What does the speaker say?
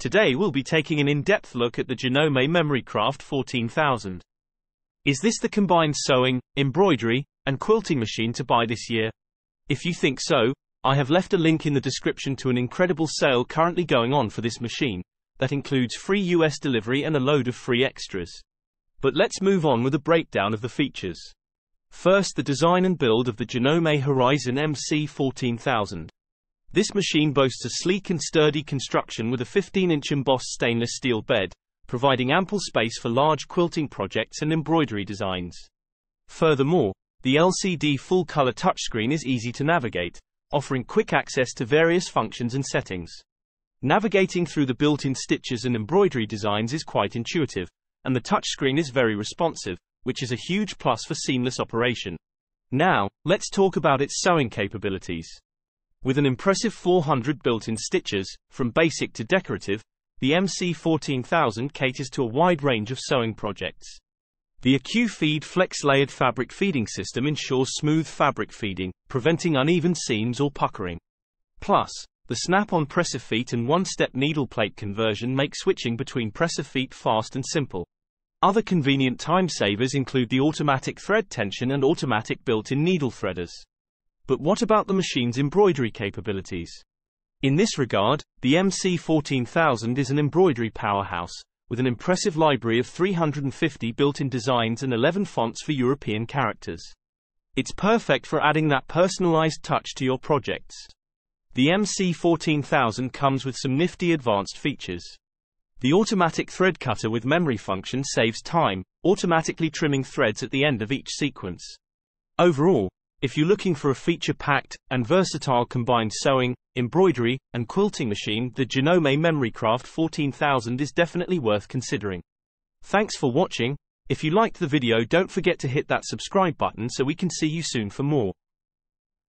Today we'll be taking an in-depth look at the Janome MemoryCraft 14000. Is this the combined sewing, embroidery, and quilting machine to buy this year? If you think so, I have left a link in the description to an incredible sale currently going on for this machine, that includes free US delivery and a load of free extras. But let's move on with a breakdown of the features. First the design and build of the Janome Horizon MC14000. This machine boasts a sleek and sturdy construction with a 15-inch embossed stainless steel bed, providing ample space for large quilting projects and embroidery designs. Furthermore, the LCD full-color touchscreen is easy to navigate, offering quick access to various functions and settings. Navigating through the built-in stitches and embroidery designs is quite intuitive, and the touchscreen is very responsive, which is a huge plus for seamless operation. Now, let's talk about its sewing capabilities. With an impressive 400 built-in stitches, from basic to decorative, the MC14000 caters to a wide range of sewing projects. The AcuFeed Flex layered fabric feeding system ensures smooth fabric feeding, preventing uneven seams or puckering. Plus, the snap-on presser feet and one-step needle plate conversion make switching between presser feet fast and simple. Other convenient time savers include the automatic thread tension and automatic built-in needle threaders. But what about the machine's embroidery capabilities? In this regard, the MC14000 is an embroidery powerhouse, with an impressive library of 350 built-in designs and 11 fonts for European characters. It's perfect for adding that personalized touch to your projects. The MC14000 comes with some nifty advanced features. The automatic thread cutter with memory function saves time, automatically trimming threads at the end of each sequence. Overall, if you're looking for a feature-packed and versatile combined sewing, embroidery, and quilting machine, the Janome MemoryCraft 14000 is definitely worth considering. Thanks for watching. If you liked the video don't forget to hit that subscribe button so we can see you soon for more.